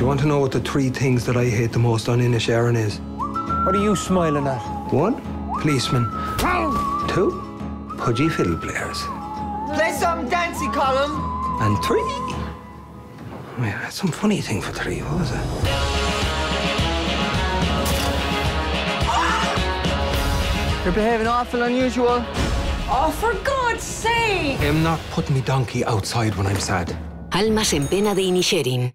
Do you want to know what the three things that I hate the most on Inisherin is? What are you smiling at? One, policemen. Two, pudgy fiddle players. Play some dancey, Colm. And three. Oh, yeah, that's some funny thing for three, what was it? Ah! You're behaving awful unusual. Oh, for God's sake! I'm not putting me donkey outside when I'm sad. Almas en pena de Inisherin.